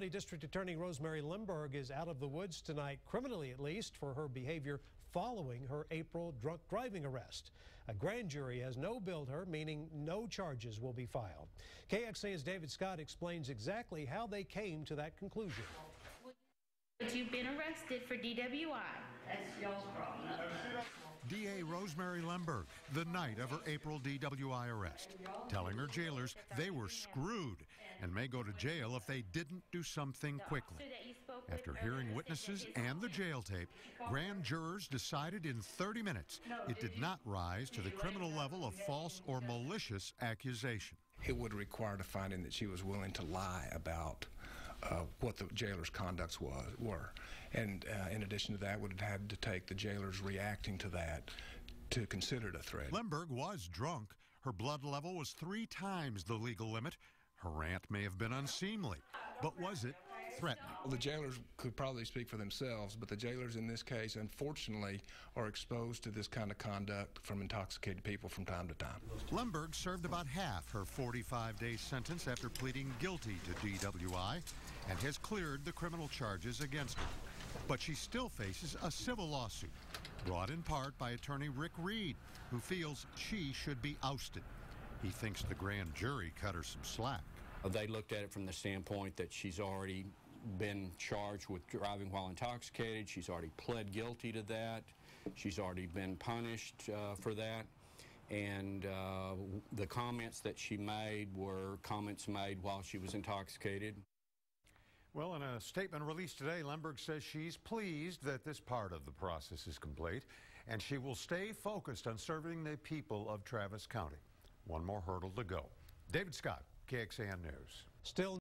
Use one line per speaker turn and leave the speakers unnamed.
District Attorney Rosemary Lehmberg is out of the woods tonight, criminally at least, for her behavior following her April drunk driving arrest. A grand jury has no billed her, meaning no charges will be filed. KXAN's David Scott explains exactly how they came to that conclusion.
But you've been arrested for DWI.
That's y'all's problem.
DA Rosemary Lehmberg, the night of her April DWI arrest, telling her jailers they were screwed and may go to jail if they didn't do something quickly. After hearing witnesses and the jail tape, grand jurors decided in 30 minutes it did not rise to the criminal level of false or malicious accusation.
It would require the finding that she was willing to lie about what the jailer's conducts was, were. And uh, in addition to that, would have had to take the jailers reacting to that to consider it a threat.
Lehmberg was drunk. Her blood level was three times the legal limit. Her rant may have been unseemly, but was it threatening?
Well, the jailers could probably speak for themselves, but the jailers in this case, unfortunately, are exposed to this kind of conduct from intoxicated people from time to time.
Lehmberg served about half her 45 day sentence after pleading guilty to DWI and has cleared the criminal charges against her. But she still faces a civil lawsuit brought in part by attorney Rick Reed, who feels she should be ousted. He thinks the grand jury cut her some slack.
They looked at it from the standpoint that she's already been charged with driving while intoxicated. She's already pled guilty to that. She's already been punished uh, for that. And uh, the comments that she made were comments made while she was intoxicated.
Well, in a statement released today, Lehmberg says she's pleased that this part of the process is complete, and she will stay focused on serving the people of Travis County. One more hurdle to go. David Scott, KXAN News.
Still